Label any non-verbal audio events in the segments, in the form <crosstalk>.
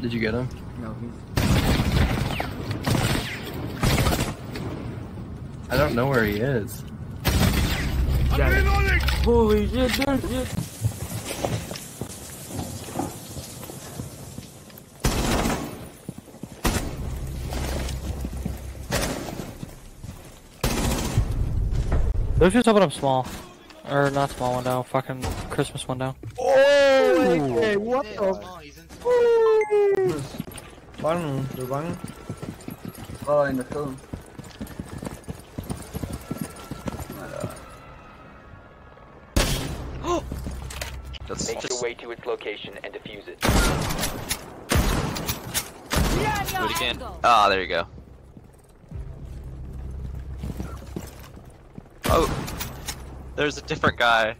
Did you get him? No, he's. I don't know where he is. Holy shit, dude, shit. Let's just open up small. Or not small window, fucking Christmas window. Oh, Hey, what Yeah, the? Small, he's in Bange, du bange. Oh, in the film. That's Make your way to its location and defuse it. do it again. Ah, there you go. Oh, there's a different guy.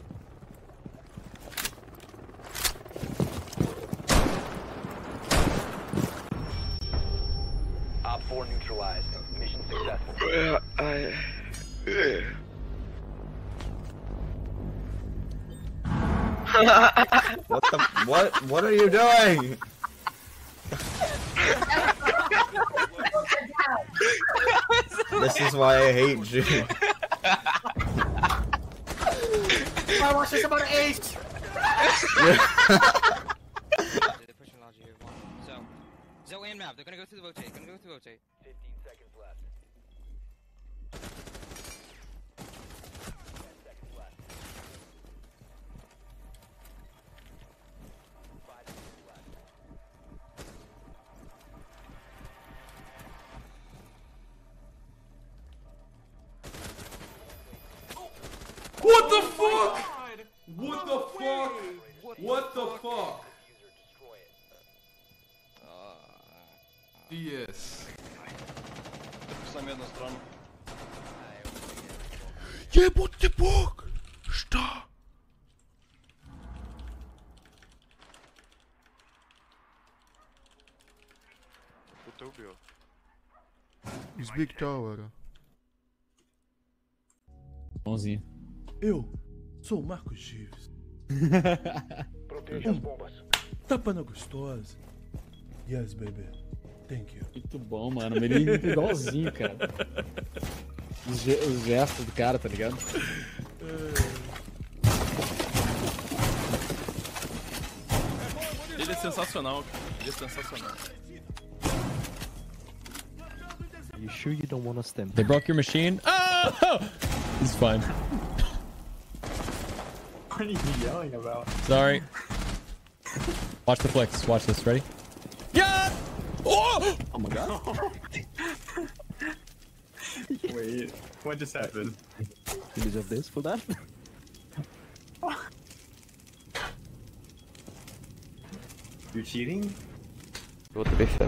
4 neutralized. Mission successful. What the? What? What are you doing? this is why I hate you. I watched this about ace! Gonna go through the rotate. Gonna go through the rotate. 15 seconds left. 10 seconds left. 5 seconds left. What the fuck? What the fuck? What Yes. Sam jedną stronę. Jebutny Bóg! Что? Кто ты убил? Из Big Tower. Bonzinho. Eu sou o Marcos Gives. <laughs> Proteja as bombas. Tapa na gostosa. Yes, baby. Thank you. Muito bom, mano. Ele imita igualzinho, cara. Os, ge os gestos do cara, tá ligado? Ele é sensacional, cara. Ele é sensacional. You sure you don't want to stem? They broke your machine? Oh! It's fine. What are you yelling about? Sorry. Watch the flicks. Watch this. Ready? Yeah! Oh! Oh my god. <laughs> Wait, what just happened? You deserve this for that? You're cheating? What the biff?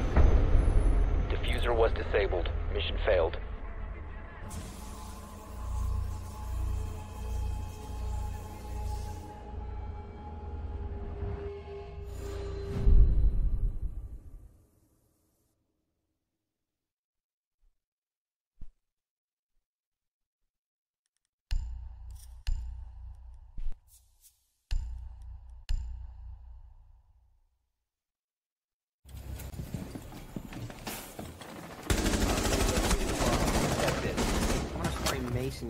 Defuser was disabled. Mission failed.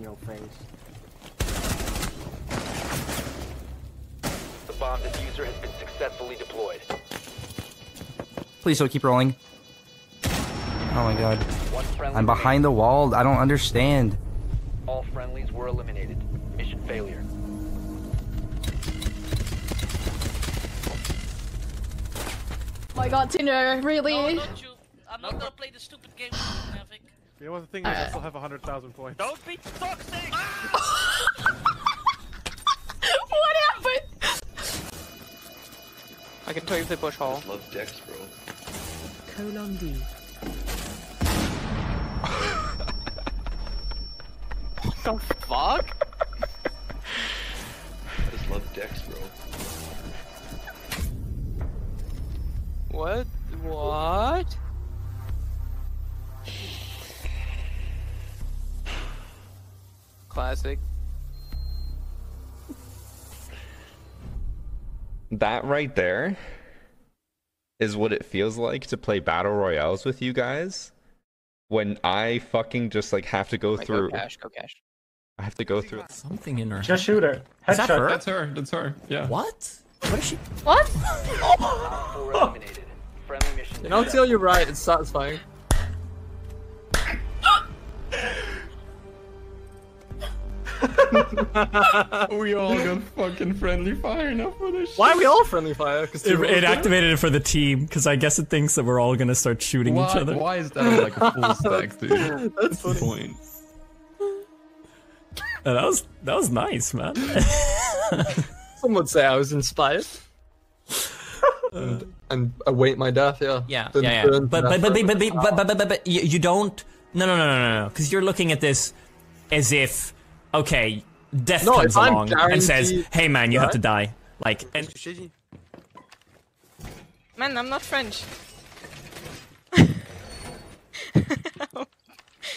Mace in your face. The bomb defuser has been successfully deployed. Please don't keep rolling. Oh my god. I'm behind the wall. I don't understand. All friendlies were eliminated. Mission failure. my god, Tinder, really? I'm not gonna play the stupid game with you, Mavic. Know what the thing is? I still have 100,000 points. Don't be toxic! <laughs> what happened? I can tell you if they push hall. Love Dex, bro. Colon D. what <laughs> the fuck? I just love Dex, bro. What? What? Classic. <laughs> That right there is what it feels like to play battle royales with you guys. When I fucking just like have to go Right, through. Go cash, go cash. I have to go through. Something in her. Just shoot her. Is that her? That's her. That's her. Yeah. What? What is she? What? Op 4 eliminated. Friendly mission. You know, until you're right, it's satisfying. <laughs> we all got fucking friendly fire now for this. Why are we all friendly fire? Because It, it activated it for the team because I guess it thinks that we're all gonna start shooting Why, each other. why is that like a full <laughs> stack, dude? That's the point. Uh, that was that was nice, man. <laughs> Some would say I was inspired. and, and await my death, yeah. Yeah, Then yeah, yeah. burn But to but but but but but but but, but, but you, you don't. No no no no no no. Because you're looking at this as if okay, death No, comes along and says, "Hey man, you have to die- die." Like and Man, I'm not French. Ah,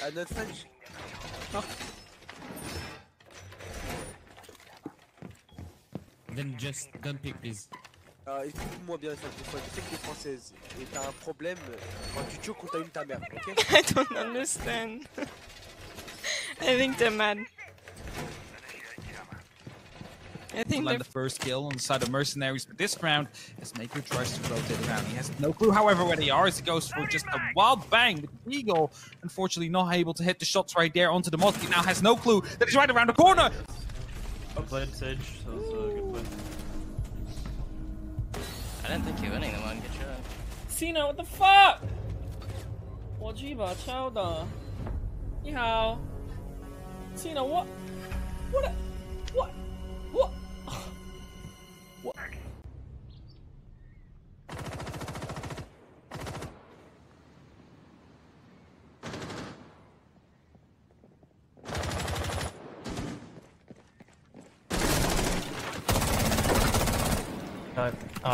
I'm not French. Then just don't pick, please. Euh, Écoute-moi bien, francophone. Je sais que t'es française et t'as un problème quand tu choques contre une ta mère, ok <laughs> I don't understand. <laughs> I think they're mad. I think land they're the first kill on the side of mercenaries for this round as Maker tries to rotate around. He has no clue, however, where they are as he goes for just a wild bang. But the Eagle, unfortunately, not able to hit the shots right there onto the Mosque. He now has no clue that he's right around the corner. Well played, Sage. That was a good play. I didn't think you winning the one. Good job. Cena, what the fuck？我这一把敲的。你好，Cena，我我的我我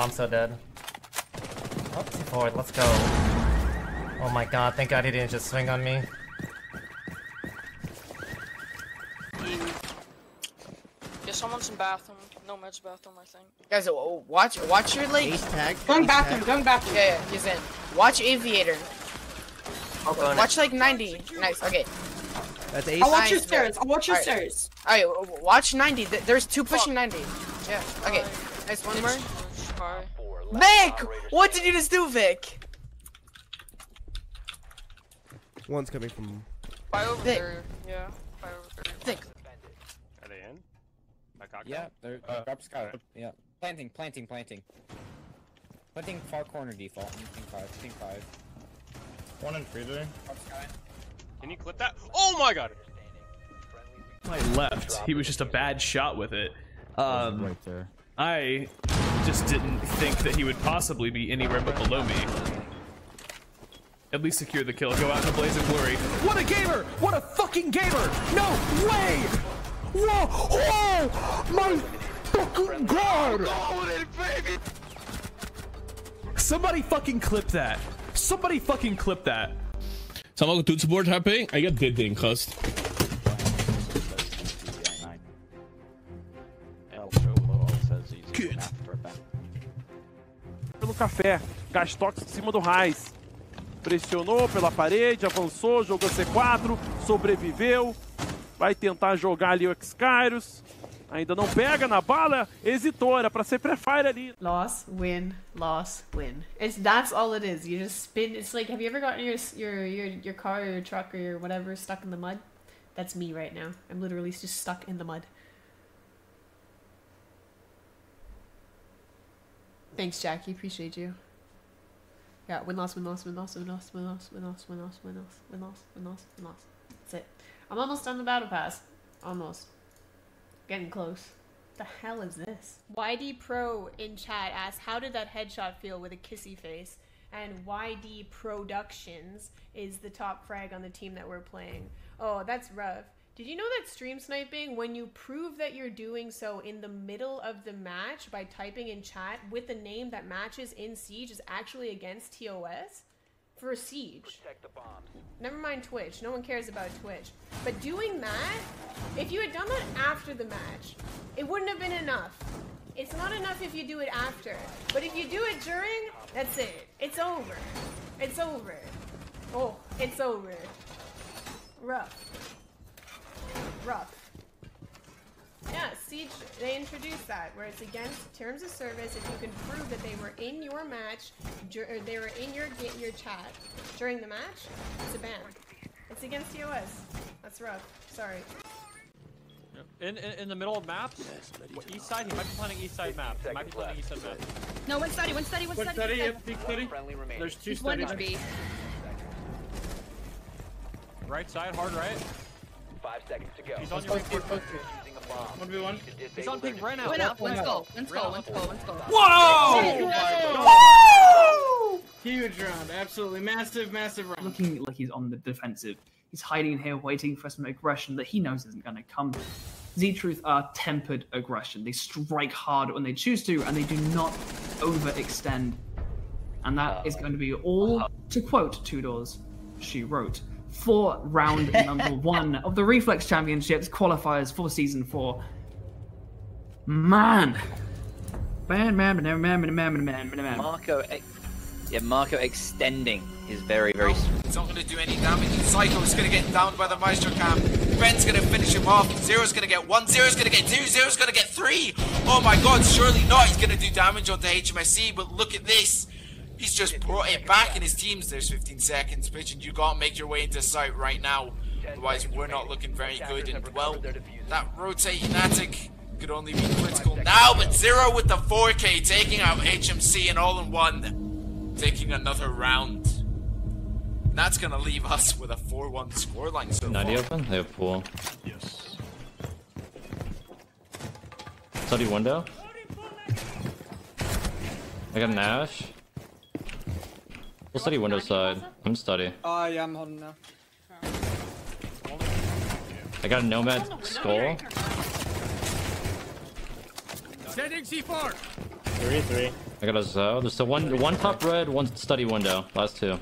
I'm so dead. Oh, forward, let's go. Oh my god, thank god he didn't just swing on me. Yeah, someone's in bathroom. No meds bathroom, I think. Guys, watch watch your like. Ace tag, Going ace bathroom, tag. going bathroom. Yeah, yeah, he's in. Watch Aviator. Watch like 90. Nice. Okay. That's I'll watch your stairs. I'll watch your Alright. Alright, w- w- watch 90. There's two pushing 90. Yeah. Okay. Nice. One more. Vic, what did you just do, Vic? One's coming from. Fire over Vic. there. Yeah. Fire over there. Vic. Are they in? Back out Yeah, they're uh, drop scout. Yeah. Planting, planting, planting. Planting far corner default. Ping five, ping five. One in freezer. Can you clip that? Oh my god! my left. He was just a bad shot with it. Um, right there. I just didn't think that he would possibly be anywhere but below me. At least secure the kill. Go out in a blaze of glory. What a gamer! What a fucking gamer! No way! Whoa! Oh my fucking god! Somebody fucking clip that. Somebody fucking clip that. Zal ook een toetsenbord HP? Ik heb dit ding, gast. Café. Gastox em cima do Raiz. Pressionou pela parede, avançou, jogou C4, sobreviveu. Vai tentar jogar ali o X-Kairos. Ainda não pega na bala, hesitou, era pra ser pré-fire ali. Loss, win, loss, win. It's that's all it is. You just spin. It's like, have you ever gotten your your your your car or your truck or your whatever stuck in the mud? That's me right now. I'm literally just stuck in the mud. Thanks, Jackie. Appreciate you. Yeah, win loss, win loss, win loss, win loss, win loss, win loss, win loss, win loss, win loss, win loss, win loss. That's it. I'm almost done the battle pass. Almost. Getting close. The hell is this? YD Pro in chat asks, "How did that headshot feel with a kissy face?" And YD Productions is the top frag on the team that we're playing. Oh, that's rough. Did you know that stream sniping, when you prove that you're doing so in the middle of the match by typing in chat with the name that matches in Siege, is actually against TOS? For a Siege. Never mind Twitch. No one cares about Twitch. But doing that, if you had done that after the match, it wouldn't have been enough. It's not enough if you do it after. But if you do it during, that's it. It's over. It's over. Oh, it's over. Rough. Rough. Yeah, Siege, they introduced that, where it's against terms of service if you can prove that they were in your match, or they were in your your chat during the match, it's a ban. It's against TOS. That's rough. Sorry. In, in in the middle of maps, what, east side. He might be planning east side map. He might be planning east side map. No, one study, one study, one One study. study, one yep, big study. There's two He's one studies. HP. Right side, hard right. Five seconds to go. He's on your Using right a bomb. One v one. He's on ping right now. One up, let's go, let's go, let's go, let's go. Whoa! Huge round, absolutely massive, massive round. looking like he's on the defensive. He's hiding in here, waiting for some aggression that he knows isn't going to come. Z Truth are tempered aggression. They strike hard when they choose to, and they do not overextend. And that uh, is going to be all, uh-huh. to quote Two Doors, she wrote, for round number <laughs> one of the Reflex Championships qualifiers for season four. Man. Man, man, man, man, man, man, man, man. man, man, Marco, yeah, Marco extending is very, very. It's not going to do any damage. Psycho is going to get downed by the Maestro Cam. Ben's going to finish him off. Zero's going to get one. Zero's going to get two. Zero's going to get three. Oh my god, surely not. He's going to do damage onto HMSC, but look at this. He's just brought it back in his teams. There's 15 seconds. Pigeon, you got to make your way into sight right now. Otherwise, we're not looking very good. And, well, that rotating attic could only be critical now. But Zero with the 4K taking out HMC and all in one. Taking another round. And that's going to leave us with a 4-1 scoreline so 90 far. open? They have pool. Yes. Study window. I got an Ash. We'll study window side. I'm study. Oh, yeah, I'm holding now. I got a Nomad skull. Sending C4. Three, three. I got a Zoe. There's the one, one top red, one study window. Last two.